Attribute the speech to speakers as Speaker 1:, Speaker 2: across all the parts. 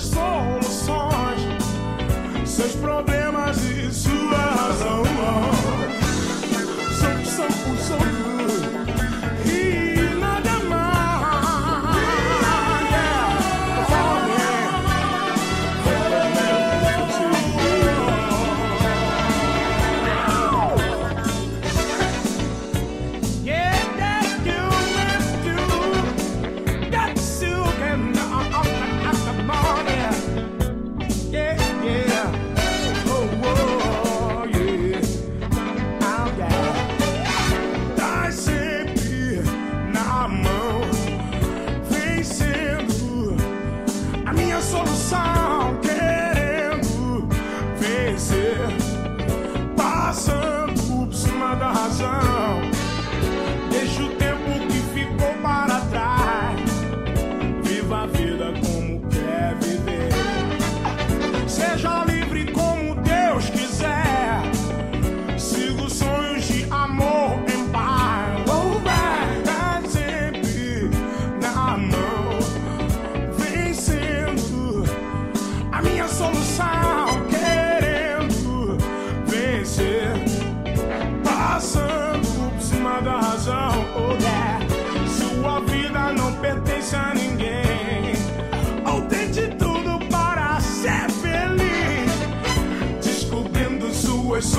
Speaker 1: suas soluções, seus problemas e sua razão São, são, são, são.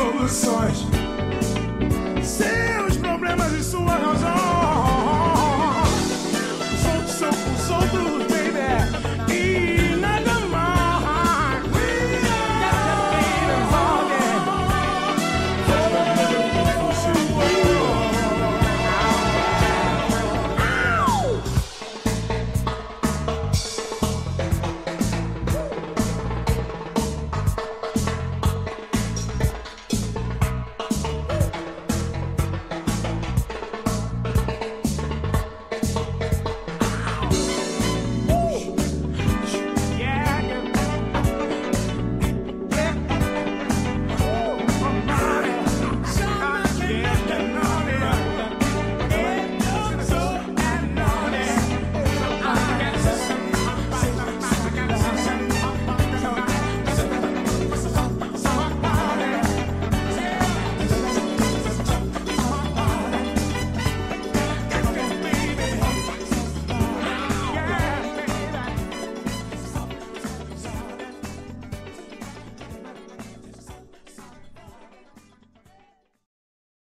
Speaker 1: soluções.